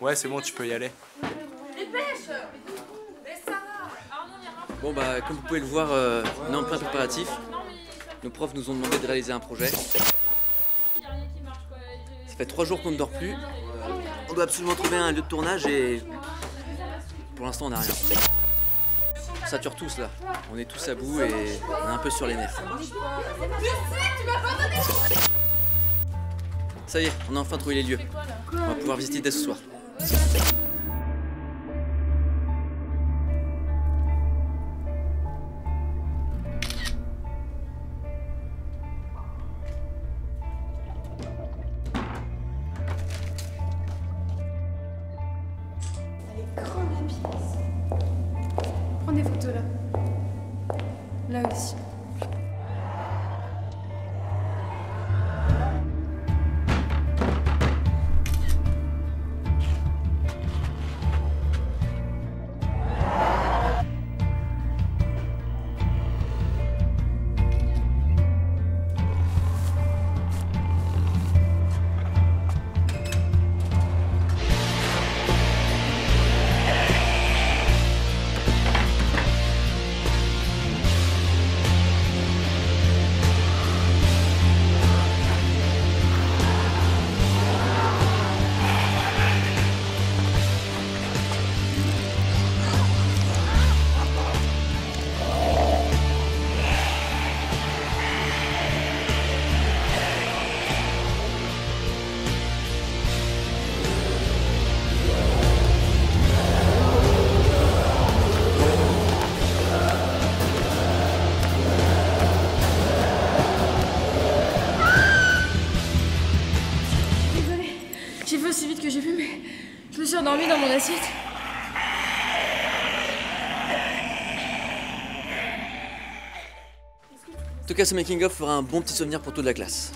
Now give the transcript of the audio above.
Ouais, c'est bon, tu peux y aller. Bon bah comme vous pouvez le voir, euh, on est en plein préparatif. Nos profs nous ont demandé de réaliser un projet. Ça fait trois jours qu'on ne dort plus. On doit absolument trouver un lieu de tournage et pour l'instant on n'a rien. On sature tous là. On est tous à bout et on est un peu sur les nerfs. Ça y est, on a enfin trouvé les lieux. On va pouvoir visiter dès ce soir. Prends des photos là. Là aussi. Aussi vite que j'ai pu, mais je me suis endormie dans mon assiette. En tout cas, ce making-of fera un bon petit souvenir pour toute la classe.